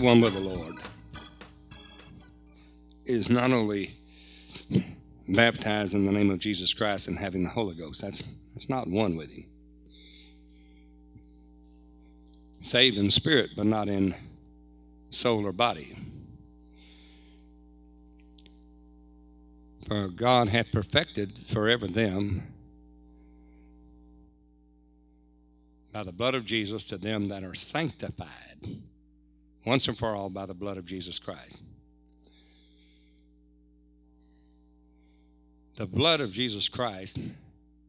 one with the Lord is not only baptized in the name of Jesus Christ and having the Holy Ghost. That's that's not one with him. Saved in spirit, but not in soul or body. For God hath perfected forever them by the blood of Jesus to them that are sanctified once and for all by the blood of Jesus Christ. The blood of Jesus Christ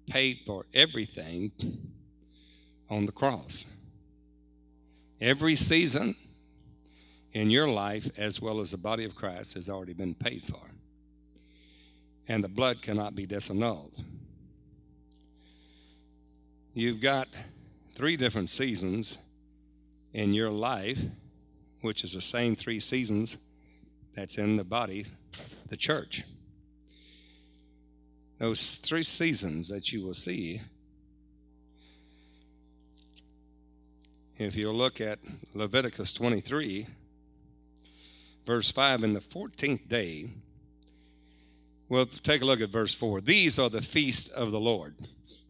paid for everything on the cross. Every season in your life, as well as the body of Christ, has already been paid for. And the blood cannot be disannulled. You've got three different seasons in your life, which is the same three seasons that's in the body, the church. Those three seasons that you will see, if you look at Leviticus 23, verse 5, in the 14th day, well, take a look at verse 4. These are the feasts of the Lord.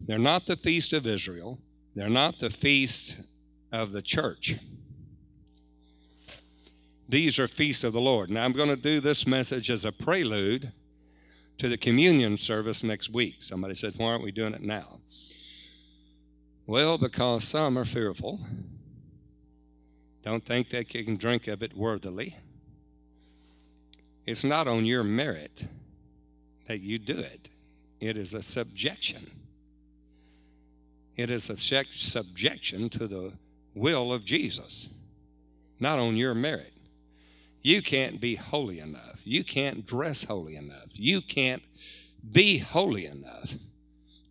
They're not the feast of Israel, they're not the feast of the church. These are feasts of the Lord. Now, I'm going to do this message as a prelude to the communion service next week. Somebody said, Why aren't we doing it now? Well, because some are fearful, don't think they can drink of it worthily. It's not on your merit that you do it, it is a subjection. It is a subjection to the will of Jesus, not on your merit. You can't be holy enough. You can't dress holy enough. You can't be holy enough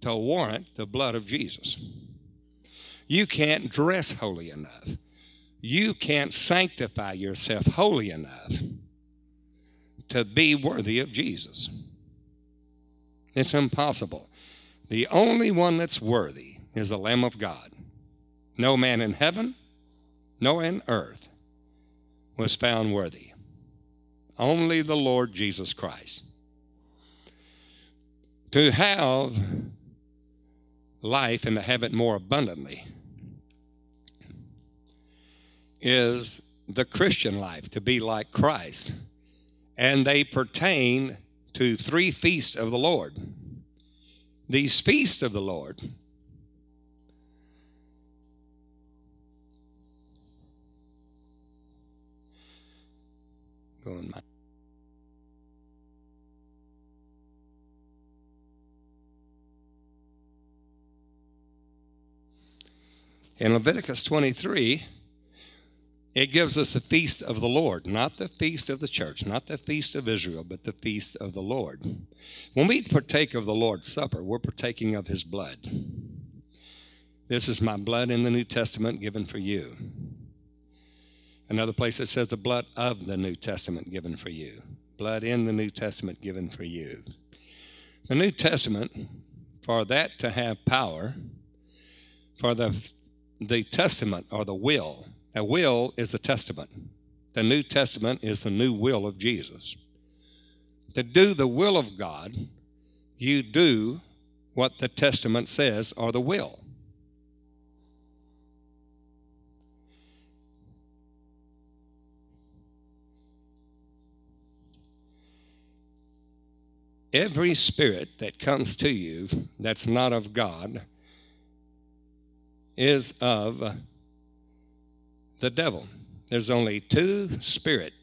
to warrant the blood of Jesus. You can't dress holy enough. You can't sanctify yourself holy enough to be worthy of Jesus. It's impossible. The only one that's worthy is the Lamb of God. No man in heaven, no in earth was found worthy. Only the Lord Jesus Christ. To have life and to have it more abundantly is the Christian life, to be like Christ. And they pertain to three feasts of the Lord. These feasts of the Lord In Leviticus 23, it gives us the feast of the Lord, not the feast of the church, not the feast of Israel, but the feast of the Lord. When we partake of the Lord's Supper, we're partaking of his blood. This is my blood in the New Testament given for you. Another place it says the blood of the New Testament given for you. Blood in the New Testament given for you. The New Testament, for that to have power, for the, the testament or the will, a will is the testament. The New Testament is the new will of Jesus. To do the will of God, you do what the testament says or the will. every spirit that comes to you that's not of God is of the devil. There's only two spirit.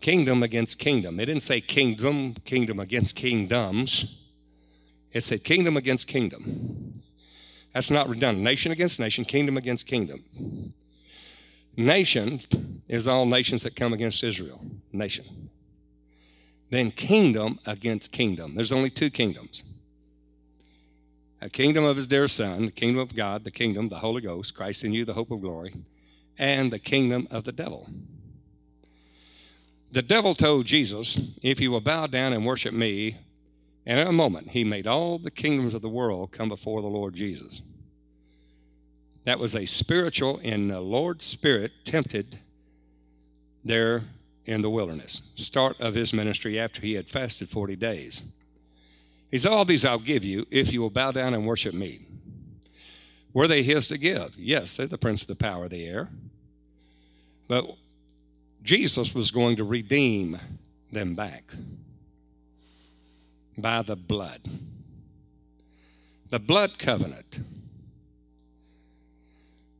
Kingdom against kingdom. It didn't say kingdom, kingdom against kingdoms. It said kingdom against kingdom. That's not redundant. Nation against nation, kingdom against kingdom. Nation is all nations that come against Israel. Nation then kingdom against kingdom. There's only two kingdoms a kingdom of his dear son, the kingdom of God, the kingdom, the Holy Ghost, Christ in you, the hope of glory, and the kingdom of the devil. The devil told Jesus, If you will bow down and worship me, and in a moment he made all the kingdoms of the world come before the Lord Jesus. that was a spiritual in the Lord's Spirit tempted there in the wilderness, start of his ministry after he had fasted 40 days. He said, All these I'll give you if you will bow down and worship me. Were they his to give? Yes, they're the prince of the power of the air. But Jesus was going to redeem them back by the blood. The blood covenant.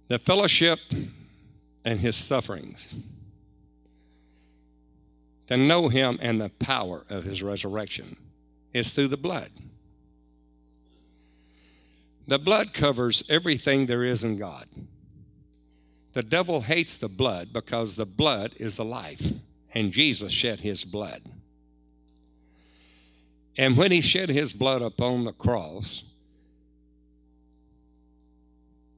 The fellowship and his sufferings. To know him and the power of his resurrection is through the blood. The blood covers everything there is in God. The devil hates the blood because the blood is the life, and Jesus shed his blood. And when he shed his blood upon the cross,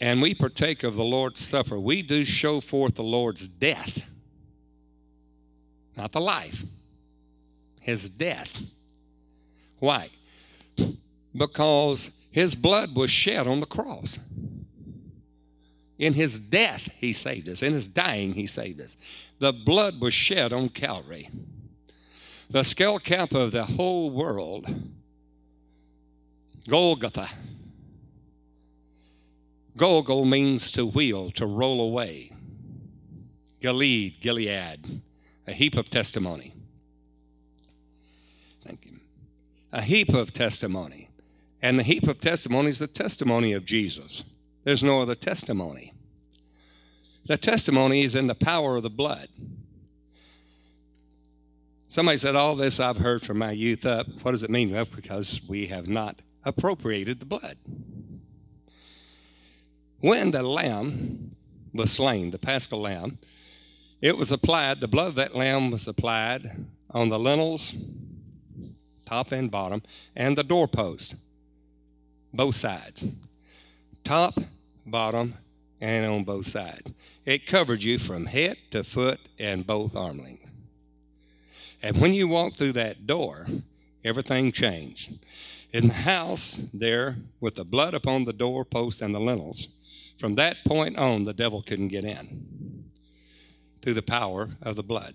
and we partake of the Lord's Supper, we do show forth the Lord's death, not the life, his death. Why? Because his blood was shed on the cross. In his death, he saved us. In his dying, he saved us. The blood was shed on Calvary. The skull cap of the whole world, Golgotha. Golgol means to wheel, to roll away. Gilead, Gilead, a heap of testimony. A heap of testimony. And the heap of testimony is the testimony of Jesus. There's no other testimony. The testimony is in the power of the blood. Somebody said, All this I've heard from my youth up. What does it mean? Well, because we have not appropriated the blood. When the lamb was slain, the paschal lamb, it was applied, the blood of that lamb was applied on the lintels, top and bottom, and the doorpost both sides top, bottom, and on both sides. It covered you from head to foot and both arm lengths. And when you walked through that door, everything changed. In the house there, with the blood upon the doorpost and the lintels, from that point on, the devil couldn't get in through the power of the blood.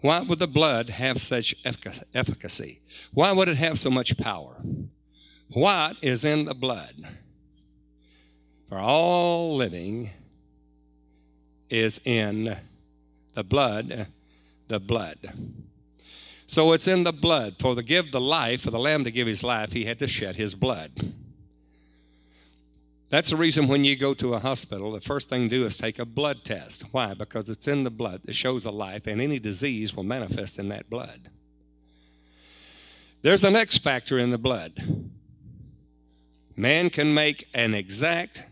Why would the blood have such efficacy? Why would it have so much power? What is in the blood? For all living is in the blood, the blood. So it's in the blood. For to give the life, for the lamb to give his life, he had to shed his blood. That's the reason when you go to a hospital, the first thing to do is take a blood test. Why? Because it's in the blood that shows a life, and any disease will manifest in that blood. There's an X factor in the blood. Man can make an exact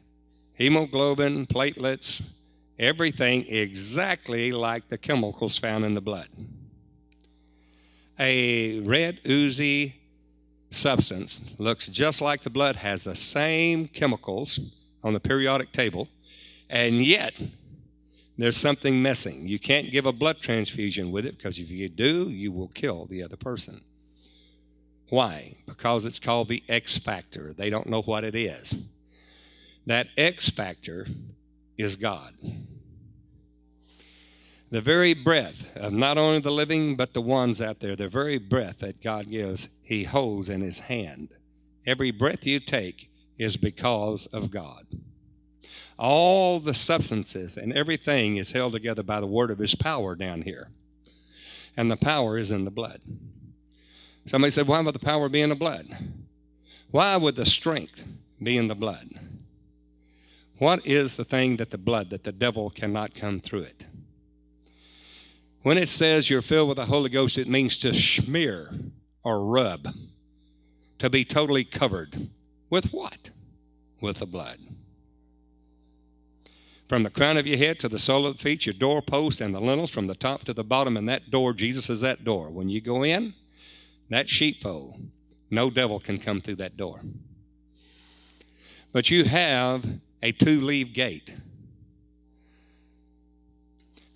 hemoglobin, platelets, everything exactly like the chemicals found in the blood. A red oozy substance looks just like the blood, has the same chemicals on the periodic table, and yet there's something missing. You can't give a blood transfusion with it because if you do, you will kill the other person. Why? Because it's called the X factor. They don't know what it is. That X factor is God. The very breath of not only the living, but the ones out there, the very breath that God gives, He holds in His hand. Every breath you take is because of God. All the substances and everything is held together by the word of His power down here. And the power is in the blood. Somebody said, Why would the power be in the blood? Why would the strength be in the blood? What is the thing that the blood, that the devil cannot come through it? When it says you're filled with the Holy Ghost, it means to smear or rub, to be totally covered. With what? With the blood. From the crown of your head to the sole of the feet, your doorpost and the lintels, from the top to the bottom, and that door, Jesus is that door. When you go in, that sheepfold, no devil can come through that door. But you have a two leave gate.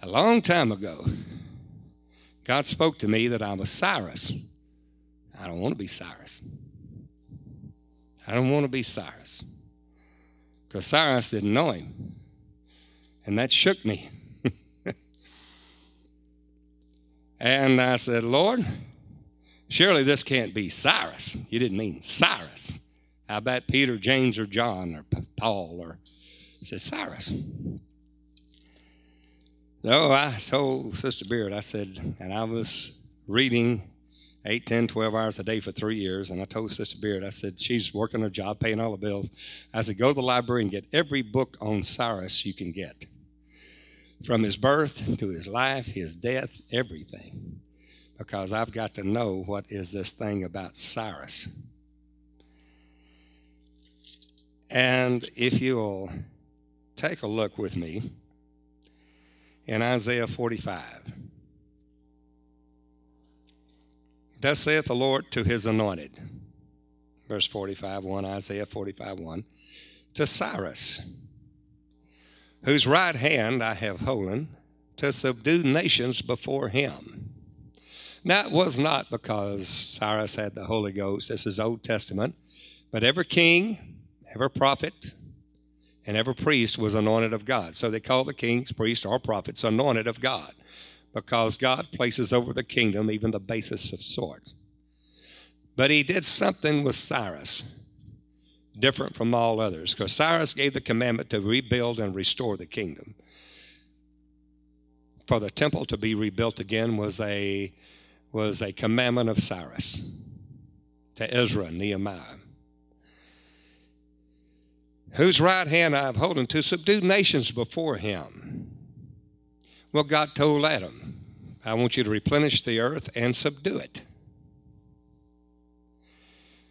A long time ago, God spoke to me that I was Cyrus. I don't want to be Cyrus. I don't want to be Cyrus. Because Cyrus didn't know him. And that shook me. and I said, Lord, surely this can't be Cyrus. You didn't mean Cyrus. How about Peter, James, or John, or Paul, or I said, Cyrus. So I told Sister Beard, I said, and I was reading 8, 10, 12 hours a day for three years. And I told Sister Beard, I said, she's working her job, paying all the bills. I said, go to the library and get every book on Cyrus you can get. From his birth to his life, his death, everything. Because I've got to know what is this thing about Cyrus. And if you'll take a look with me in Isaiah 45. Thus saith the Lord to his anointed. Verse 45, 1, Isaiah 45, 1. To Cyrus, whose right hand I have holden, to subdue nations before him. Now, it was not because Cyrus had the Holy Ghost. This is Old Testament. But every king, every prophet, and every priest was anointed of God. So they call the kings, priests, or prophets anointed of God because God places over the kingdom even the basis of sorts. But he did something with Cyrus different from all others because Cyrus gave the commandment to rebuild and restore the kingdom. For the temple to be rebuilt again was a, was a commandment of Cyrus to Ezra and Nehemiah. Whose right hand I have holden to subdue nations before him. Well, God told Adam, I want you to replenish the earth and subdue it.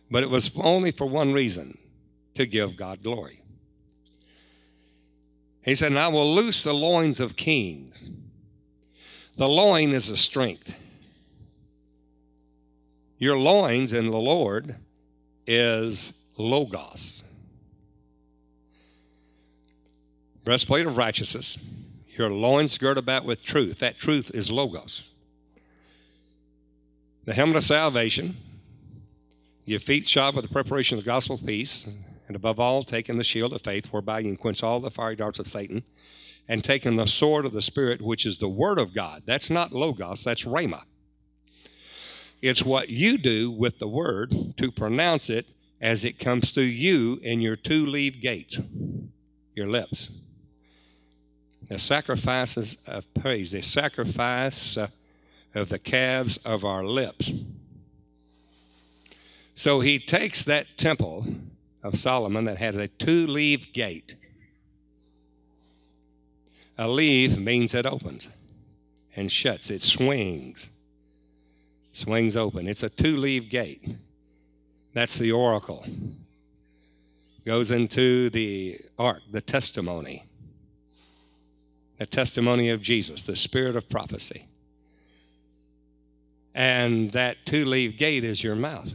But it was only for one reason to give God glory. He said, And I will loose the loins of kings. The loin is a strength. Your loins in the Lord is logos. Breastplate of righteousness your loins girt about with truth. That truth is Logos. The helmet of salvation, your feet shod with the preparation of the gospel of peace, and above all, taking the shield of faith, whereby you can quench all the fiery darts of Satan, and taking the sword of the Spirit, which is the Word of God. That's not Logos, that's Rhema. It's what you do with the Word to pronounce it as it comes through you in your two leave gates, your lips the sacrifices of praise, the sacrifice of the calves of our lips. So he takes that temple of Solomon that had a two leave gate. A leave means it opens and shuts, it swings, swings open. It's a two leave gate. That's the oracle. Goes into the ark, the testimony the testimony of Jesus, the spirit of prophecy. And that two leave gate is your mouth.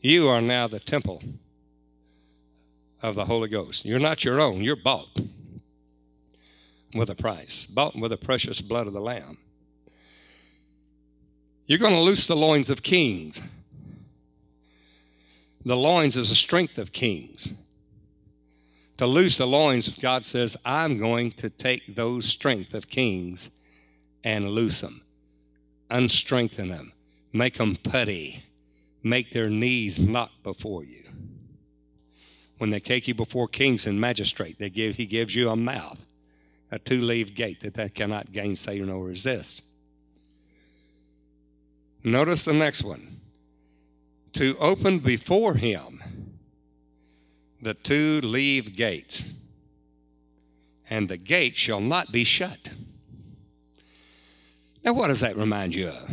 You are now the temple of the Holy Ghost. You're not your own, you're bought with a price, bought with the precious blood of the Lamb. You're going to loose the loins of kings. The loins is the strength of kings to loose the loins, God says, I'm going to take those strength of kings and loose them, unstrengthen them, make them putty, make their knees knock before you. When they take you before kings and magistrate, they give, he gives you a mouth, a two-leaved gate that they cannot gainsay nor resist. Notice the next one. To open before him the two leave gates, and the gate shall not be shut. Now, what does that remind you of?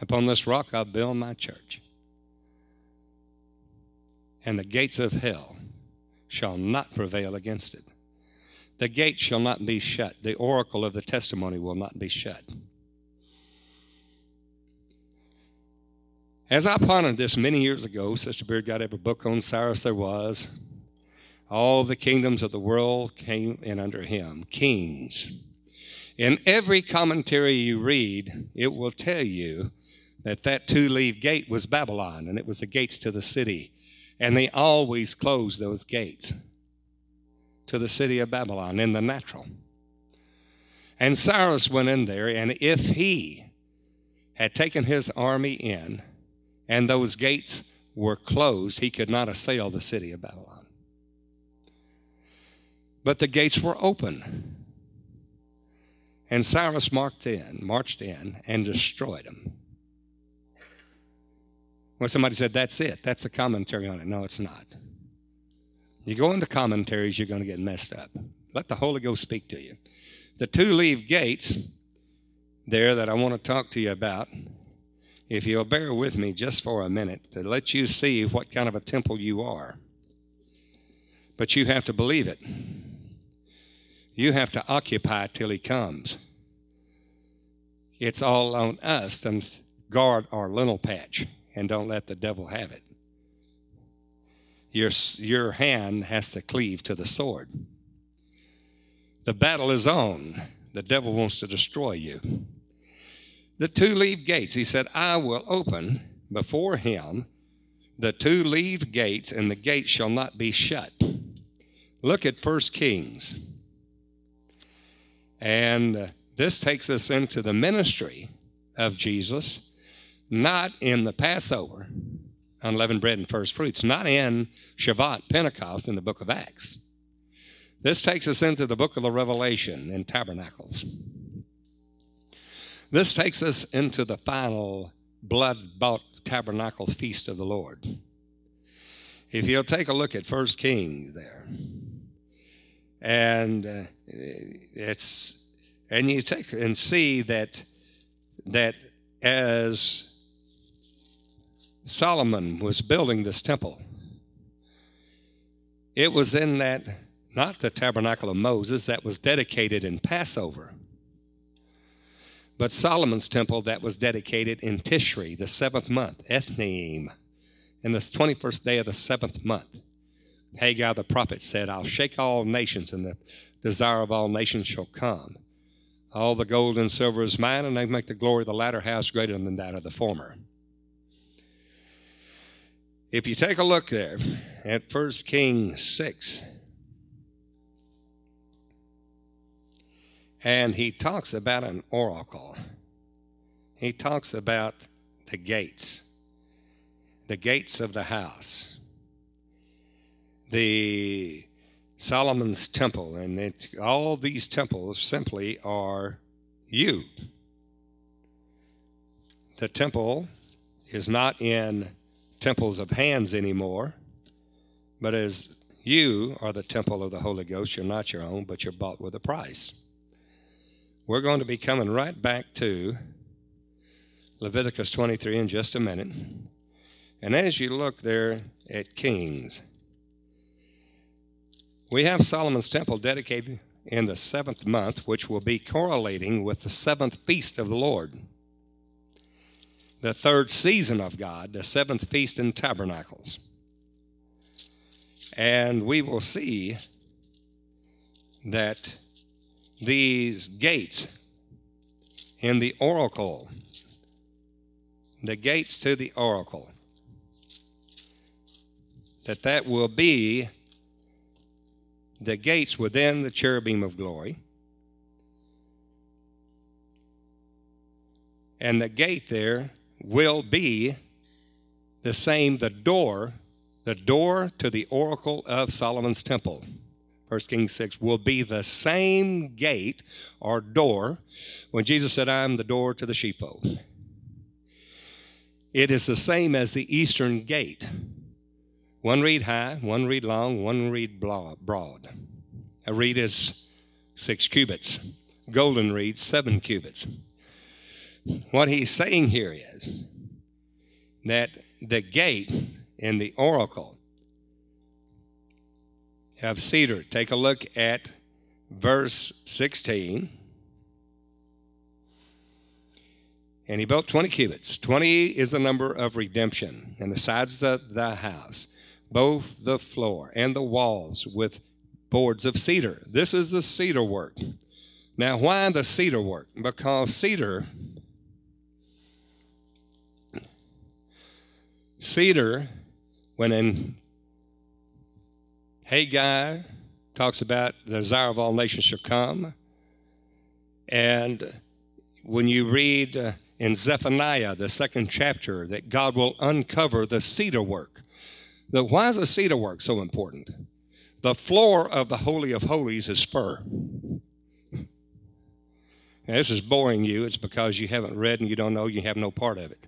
Upon this rock I'll build my church, and the gates of hell shall not prevail against it. The gate shall not be shut. The oracle of the testimony will not be shut. As I pondered this many years ago, Sister Beard got every book on Cyrus there was. All the kingdoms of the world came in under him, kings. In every commentary you read, it will tell you that that two-leaf gate was Babylon, and it was the gates to the city. And they always closed those gates to the city of Babylon in the natural. And Cyrus went in there, and if he had taken his army in and those gates were closed, he could not assail the city of Babylon. But the gates were open. And Cyrus marched in, marched in, and destroyed them. Well, somebody said, that's it. That's a commentary on it. No, it's not. You go into commentaries, you're going to get messed up. Let the Holy Ghost speak to you. The two leaf gates there that I want to talk to you about, if you'll bear with me just for a minute to let you see what kind of a temple you are. But you have to believe it. You have to occupy till he comes. It's all on us to guard our little patch and don't let the devil have it. Your, your hand has to cleave to the sword. The battle is on. The devil wants to destroy you. The two leaf gates, he said, I will open before him the two leaf gates, and the gates shall not be shut. Look at First Kings. And uh, this takes us into the ministry of Jesus, not in the Passover, unleavened bread and first fruits, not in Shavuot, Pentecost, in the book of Acts. This takes us into the book of the Revelation in Tabernacles. This takes us into the final blood bought tabernacle feast of the Lord. If you'll take a look at First Kings there, and uh, it's and you take and see that that as Solomon was building this temple, it was in that not the tabernacle of Moses that was dedicated in Passover, but Solomon's temple that was dedicated in Tishri, the seventh month, Ethanim, in the 21st day of the seventh month. Haggai the prophet said, I'll shake all nations, and the desire of all nations shall come. All the gold and silver is mine, and I make the glory of the latter house greater than that of the former. If you take a look there at 1 Kings 6, And he talks about an oracle. He talks about the gates, the gates of the house, the Solomon's temple, and it's, all these temples simply are you. The temple is not in temples of hands anymore, but as you are the temple of the Holy Ghost, you're not your own, but you're bought with a price. We're going to be coming right back to Leviticus 23 in just a minute. And as you look there at Kings, we have Solomon's temple dedicated in the seventh month, which will be correlating with the seventh feast of the Lord, the third season of God, the seventh feast in tabernacles. And we will see that these gates in the oracle, the gates to the oracle, that that will be the gates within the cherubim of glory. And the gate there will be the same, the door, the door to the oracle of Solomon's temple. 1 Kings 6, will be the same gate or door when Jesus said, I am the door to the sheepfold. It is the same as the eastern gate. One reed high, one reed long, one reed broad. A reed is six cubits. Golden reed, seven cubits. What he's saying here is that the gate in the oracle have cedar. Take a look at verse 16. And he built 20 cubits. 20 is the number of redemption. And the sides of the house, both the floor and the walls with boards of cedar. This is the cedar work. Now, why the cedar work? Because cedar, cedar, when in Haggai talks about the desire of all nations shall come, and when you read uh, in Zephaniah, the second chapter, that God will uncover the cedar work. The, why is the cedar work so important? The floor of the Holy of Holies is fir. Now, this is boring you. It's because you haven't read and you don't know, you have no part of it.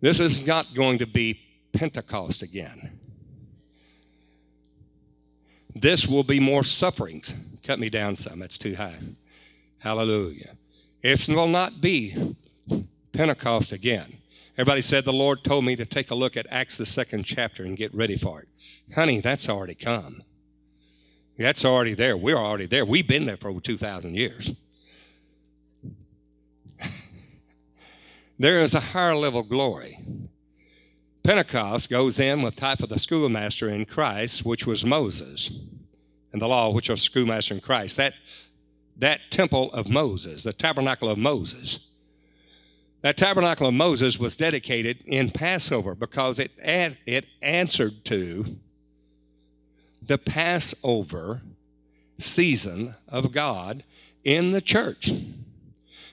This is not going to be Pentecost again. This will be more sufferings. Cut me down some, that's too high. Hallelujah. It will not be Pentecost again. Everybody said the Lord told me to take a look at Acts the second chapter and get ready for it. Honey, that's already come. That's already there. We're already there. We've been there for over 2,000 years. there is a higher level glory. Pentecost goes in with type of the schoolmaster in Christ, which was Moses, and the law, which was schoolmaster in Christ. That, that temple of Moses, the tabernacle of Moses, that tabernacle of Moses was dedicated in Passover because it, it answered to the Passover season of God in the church.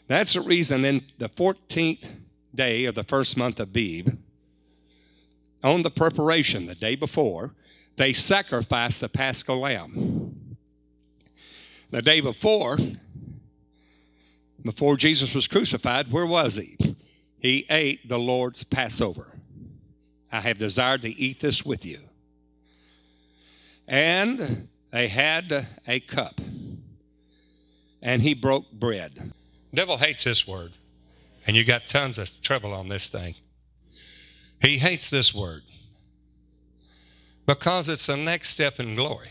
That's the reason in the 14th day of the first month of Abib, on the preparation, the day before, they sacrificed the paschal lamb. The day before, before Jesus was crucified, where was he? He ate the Lord's Passover. I have desired to eat this with you. And they had a cup. And he broke bread. Devil hates this word. And you got tons of trouble on this thing. He hates this word because it's the next step in glory.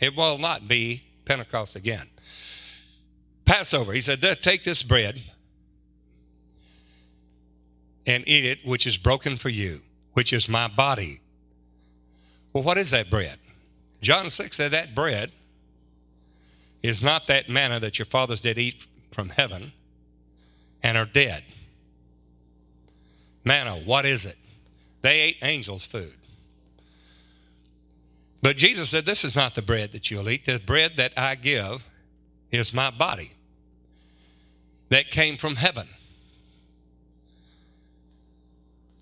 It will not be Pentecost again. Passover, he said, Take this bread and eat it, which is broken for you, which is my body, well, what is that bread? John 6 said that bread is not that manna that your fathers did eat from heaven and are dead. Manna, what is it? They ate angels' food. But Jesus said, This is not the bread that you'll eat. The bread that I give is my body that came from heaven.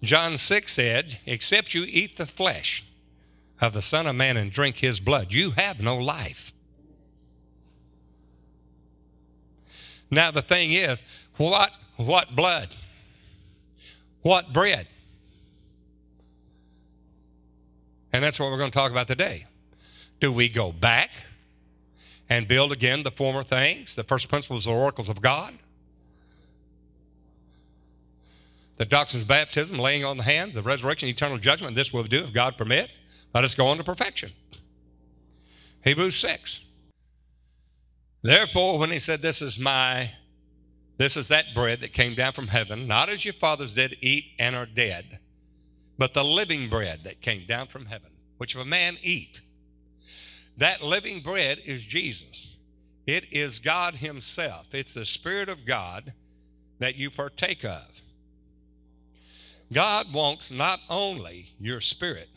John 6 said, Except you eat the flesh of the Son of Man and drink his blood, you have no life. Now the thing is, what what blood? What bread? And that's what we're going to talk about today. Do we go back and build again the former things, the first principles or oracles of God? The doctrines of baptism, laying on the hands, the resurrection, eternal judgment, this will do if God permit. Let us go on to perfection. Hebrews 6. Therefore, when he said, This is my, this is that bread that came down from heaven, not as your fathers did eat and are dead, but the living bread that came down from heaven, which if a man eat, that living bread is Jesus. It is God Himself. It's the Spirit of God that you partake of. God wants not only your spirit,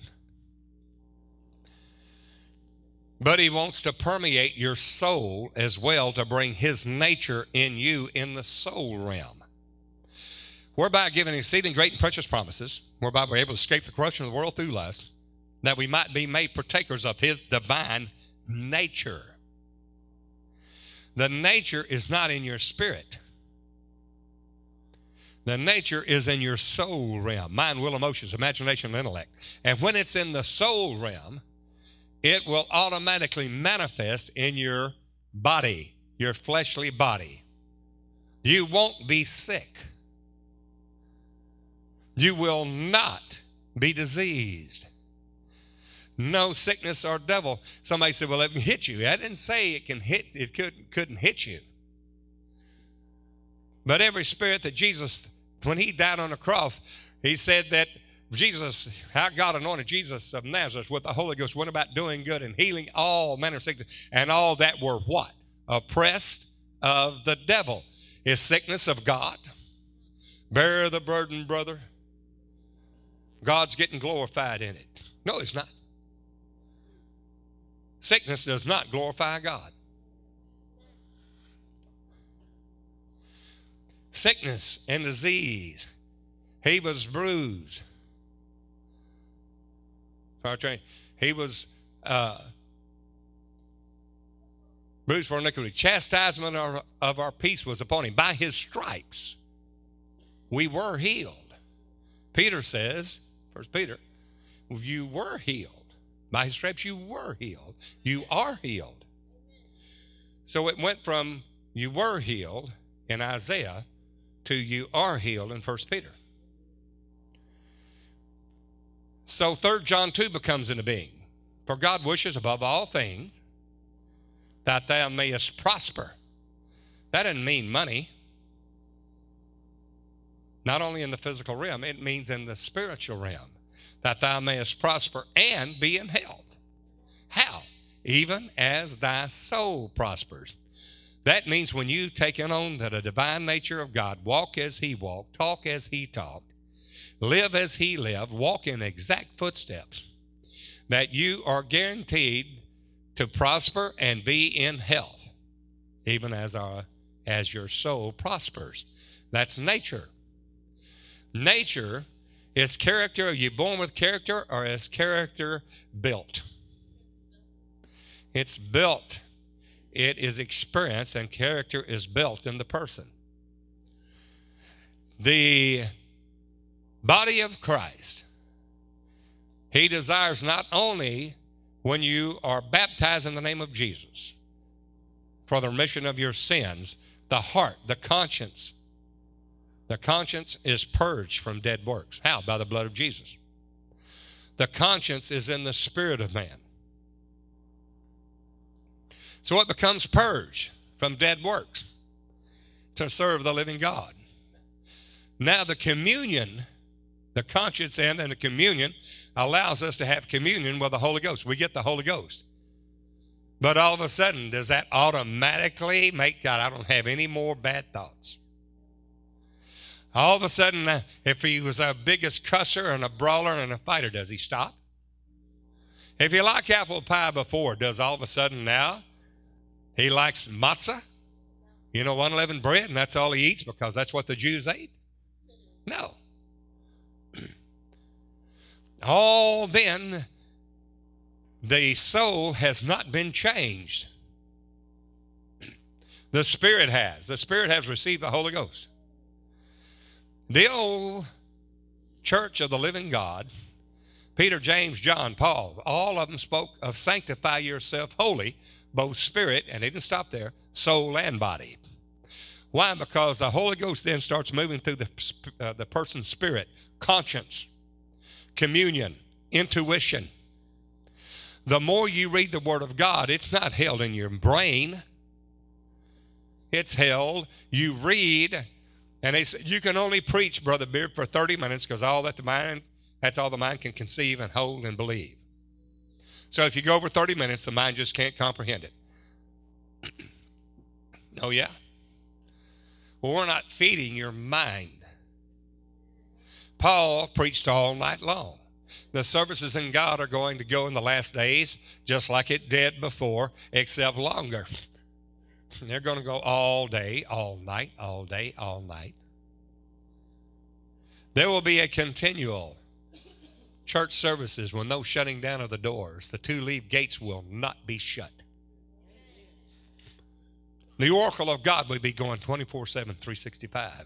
but he wants to permeate your soul as well to bring his nature in you in the soul realm. Whereby giving exceeding great and precious promises, whereby we're able to escape the corruption of the world through lust, that we might be made partakers of his divine nature. The nature is not in your spirit. The nature is in your soul realm mind, will, emotions, imagination, and intellect. And when it's in the soul realm, it will automatically manifest in your body, your fleshly body. You won't be sick. You will not be diseased. No sickness or devil. Somebody said, Well, it can hit you. I didn't say it can hit, it could, couldn't hit you. But every spirit that Jesus, when he died on the cross, he said that Jesus, how God anointed Jesus of Nazareth with the Holy Ghost, went about doing good and healing all manner of sickness, and all that were what? Oppressed of the devil. Is sickness of God? Bear the burden, brother. God's getting glorified in it. No, it's not. Sickness does not glorify God. Sickness and disease. He was bruised. He was uh, bruised for iniquity. Chastisement of our, of our peace was upon him. By his stripes, we were healed. Peter says, First Peter, you were healed. By his stripes, you were healed. You are healed. So it went from you were healed in Isaiah to you are healed in First Peter. So 3 John 2 becomes into being. For God wishes above all things that thou mayest prosper. That doesn't mean money. Not only in the physical realm, it means in the spiritual realm. That thou mayest prosper and be in health. How? Even as thy soul prospers. That means when you take on the divine nature of God, walk as He walked, talk as He talked, live as He lived, walk in exact footsteps, that you are guaranteed to prosper and be in health, even as, our, as your soul prospers. That's nature. Nature is character. Are you born with character or is character built? It's built. It is experience, and character is built in the person. The body of Christ, He desires not only when you are baptized in the name of Jesus for the remission of your sins, the heart, the conscience, the conscience is purged from dead works. How? By the blood of Jesus. The conscience is in the spirit of man. So it becomes purged from dead works to serve the living God. Now, the communion, the conscience and then the communion allows us to have communion with the Holy Ghost. We get the Holy Ghost. But all of a sudden, does that automatically make God, I don't have any more bad thoughts? All of a sudden, uh, if he was a biggest cusser and a brawler and a fighter, does he stop? If he liked apple pie before, does all of a sudden now he likes matzah? You know, unleavened bread, and that's all he eats because that's what the Jews ate? No. All then, the soul has not been changed. The Spirit has. The Spirit has received the Holy Ghost. The old church of the living God, Peter, James, John, Paul, all of them spoke of sanctify yourself holy, both spirit, and they didn't stop there, soul and body. Why? Because the Holy Ghost then starts moving through the, uh, the person's spirit, conscience, communion, intuition. The more you read the Word of God, it's not held in your brain. It's held, you read, and they said, you can only preach, Brother Beard, for 30 minutes because all that the mind, that's all the mind can conceive and hold and believe. So if you go over 30 minutes, the mind just can't comprehend it. oh, yeah? Well, we're not feeding your mind. Paul preached all night long. The services in God are going to go in the last days just like it did before, except longer. They're going to go all day, all night, all day, all night. There will be a continual church services with no shutting down of the doors. The two leave gates will not be shut. The oracle of God will be going 24 7, 365.